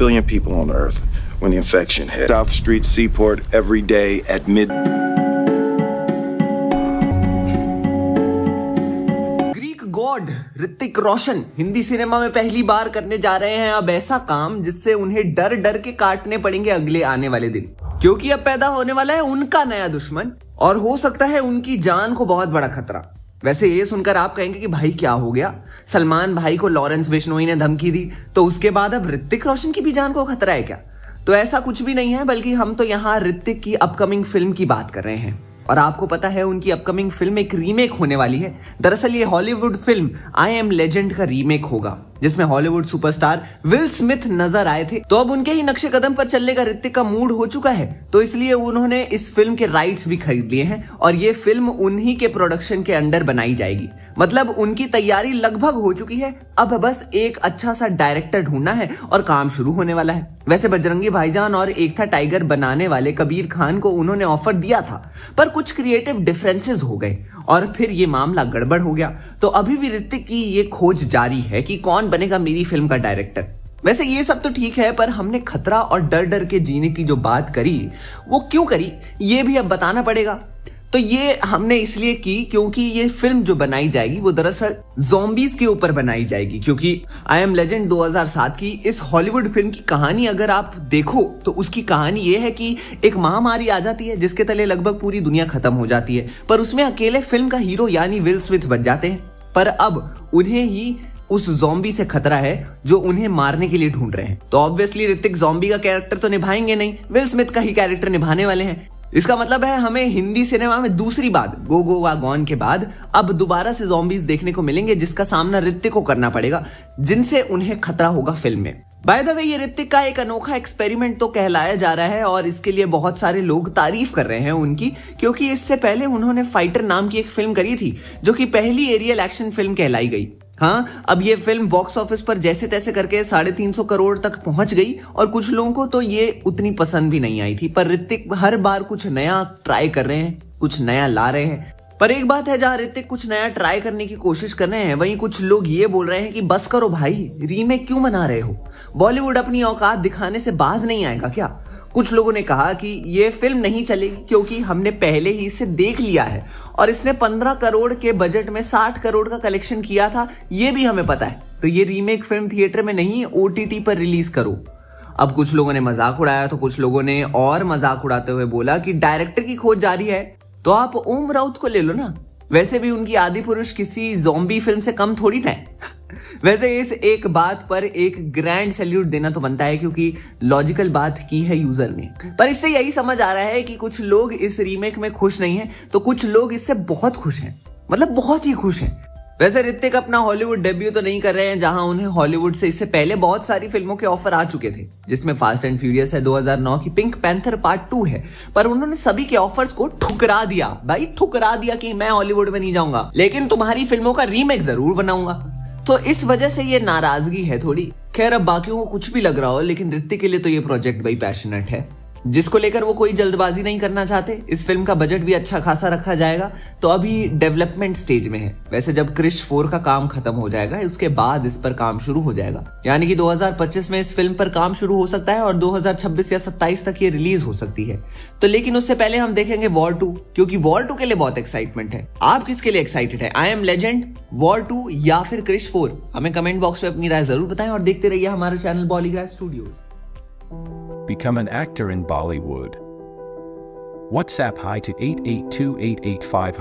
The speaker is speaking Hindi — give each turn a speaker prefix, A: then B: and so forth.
A: billion people on Earth when the infection hit. South Street, Seaport, every day at mid.
B: Greek god Hrithik Roshan Hindi cinema में पहली बार करने जा रहे हैं अब ऐसा काम जिससे उन्हें डर डर के काटने पड़ेंगे अगले आने वाले दिन क्योंकि अब पैदा होने वाला है उनका नया दुश्मन और हो सकता है उनकी जान को बहुत बड़ा खतरा वैसे ये सुनकर आप कहेंगे कि भाई क्या हो गया? सलमान भाई को लॉरेंस बिश्नोई ने धमकी दी तो उसके बाद अब ऋतिक रोशन की भी जान को खतरा है क्या? तो ऐसा कुछ भी नहीं है, बल्कि हम तो यहाँ ऋतिक की अपकमिंग फ़िल्म की बात कर रहे हैं। और आपको पता है, उनकी अपकमिंग फ़िल्म एक रीमेक होने वाली है। दरअसल ये Hollywood film I Am Legend का रीमेक होगा। जिसमें हॉलीवुड सुपरस्टार विल स्मिथ नज़र आए थे। तो अब उनके ही नक्शे कदम पर चलने का ऋतिक का मूड हो चुका है। तो इसलिए उन्होंने इस फ़िल्म के राइट्स भी खरीद लिए हैं और ये फ़िल्म उन्हीं के प्रोडक्शन के अंडर बनाई जाएगी। मतलब उनकी तैयारी लगभग हो चुकी है। अब बस एक अच्छा सा डायरेक्टर ढूंढना है और काम शुरू होने वाला है। वैसे बजरंगी भाईजान और एक था टाइगर बनाने वाले कबीर खान को उन्होंने ऑफ़र दिया था, पर कुछ क्रिएटिव डिफरेंसेस हो गए। और फिर ये मामला गड़बड़ हो गया। तो अभी भी ऋतिक की ये खोज जारी है कि कौन बनेगा मेरी फ़िल्म का डायरेक्टर। वैसे ये सब तो ठीक है, पर हमने खतरा और डर डर के जीने की जो बात करी, वो क्यों करी? ये भी अब बताना पड़ेगा। तो ये हमने इसलिए की क्योंकि ये फ़िल्म जो बनाई जाएगी, वो दरअसल जोम्बीज के ऊपर बनाई जाएगी, क्योंकि आई एम लेजेंड 2007 की इस हॉलीवुड फ़िल्म की कहानी अगर आप देखो तो उसकी कहानी ये है कि एक महामारी आ जाती है, जिसके तले लगभग पूरी दुनिया खत्म हो जाती है। पर उसमें अकेले फ़िल्म का हीरो यानी विल स्मिथ बन जाते हैं। पर अब उन्हें ही उस जोम्बी से खतरा है, जो उन्हें मारने के लिए ढूंढ रहे हैं। तो ऑब्वियसली ऋतिक जोम्बी का कैरेक्टर तो निभाएँगे नहीं विल स्मिथ का ही कैरेक्टर निभाने वाले हैं। इसका मतलब है हमें हिंदी सिनेमा में दूसरी बात, गो गो वा गॉन के बाद, अब दोबारा से जॉम्बीज देखने को मिलेंगे, जिसका सामना ऋतिक को करना पड़ेगा, जिनसे उन्हें खतरा होगा फ़िल्म में। बाय द वे ये ऋतिक का एक अनोखा एक्सपेरिमेंट तो कहलाया जा रहा है, और इसके लिए बहुत सारे लोग तारीफ़ कर रहे हैं उनकी, क्योंकि इससे पहले उन्होंने फाइटर नाम की एक फ़िल्म करी थी, जो कि पहली एरियल एक्शन फ़िल्म कहलाई गई। हाँ अब ये फ़िल्म बॉक्स ऑफ़िस पर जैसे तैसे करके साढ़े तीन सौ करोड़ तक पहुँच गई और कुछ लोगों को तो ये उतनी पसंद भी नहीं आई थी। पर ऋतिक हर बार कुछ नया ट्राई कर रहे हैं, कुछ नया ला रहे हैं। पर एक बात है, जहाँ ऋतिक कुछ नया ट्राई करने की कोशिश कर रहे हैं, वहीं कुछ लोग ये बोल रहे हैं कि, बस करो भाई रीमेक क्यों बना रहे हो? बॉलीवुड अपनी औकात दिखाने से बाज नहीं आएगा क्या? कुछ लोगों ने कहा कि ये फ़िल्म नहीं चलेगी क्योंकि हमने पहले ही इसे देख लिया है और इसने 15 करोड़ के बजट में 60 करोड़ का कलेक्शन किया था, ये भी हमें पता है। तो ये रीमेक फ़िल्म थिएटर में नहीं ओटीटी पर रिलीज़ करो। अब कुछ लोगों ने मज़ाक उड़ाया तो कुछ लोगों ने और मज़ाक उड़ाते हुए बोला कि डायरेक्टर की खोज जारी है। तो आप ओम राउत को ले लो ना। वैसे भी उनकी आदि पुरुष किसी जोम्बी फ़िल्म से कम थोड़ी ना वैसे इस एक बात पर एक ग्रैंड सैल्यूट देना तो बनता है, क्योंकि लॉजिकल बात की है यूज़र ने। पर इससे यही समझ आ रहा है कि कुछ लोग इस रीमेक में खुश नहीं है तो कुछ लोग इससे बहुत खुश हैं। मतलब बहुत ही खुश हैं। वैसे ऋतिक अपना हॉलीवुड डेब्यू तो नहीं कर रहे हैं, जहाँ उन्हें हॉलीवुड से इससे पहले बहुत सारी फ़िल्मों के ऑफ़र आ चुके थे, जिसमें फास्ट एंड फ्यूरियस है 2009 की पिंक पैंथर पार्ट टू है। पर उन्होंने सभी के ऑफर्स को ठुकरा दिया। भाई, ठुकरा दिया कि मैं हॉलीवुड में नहीं जाऊँगा, लेकिन तुम्हारी फ़िल्मों का रीमेक ज़रूर बनाऊँगा। तो इस वजह से ये नाराज़गी है थोड़ी। खैर, अब बाकियों को कुछ भी लग रहा हो, लेकिन ऋतिक के लिए तो ये प्रोजेक्ट भाई पैशनेट है। जिसको लेकर वो कोई जल्दबाजी नहीं करना चाहते, इस फ़िल्म का बजट भी अच्छा खासा रखा जाएगा। तो अभी डेवलपमेंट स्टेज में है। वैसे जब क्रिश फोर का काम खत्म हो जाएगा उसके बाद इस पर काम शुरू हो जाएगा। यानी कि 2025 में इस फ़िल्म पर काम शुरू हो सकता है और 2026 या 27 तक ये रिलीज़ हो सकती है। तो लेकिन उससे पहले हम देखेंगे वॉर टू क्योंकि वॉर टू के लिए बहुत एक्साइटमेंट है। आप किसके लिए एक्साइटेड है? I Am Legend War two या फिर क्रिश फोर हमें कमेंट बॉक्स में अपनी राय ज़रूर बताएँ और देखते रहिए हमारे channel Bollygraph studios
C: Become an actor in Bollywood. WhatsApp hi to 882 885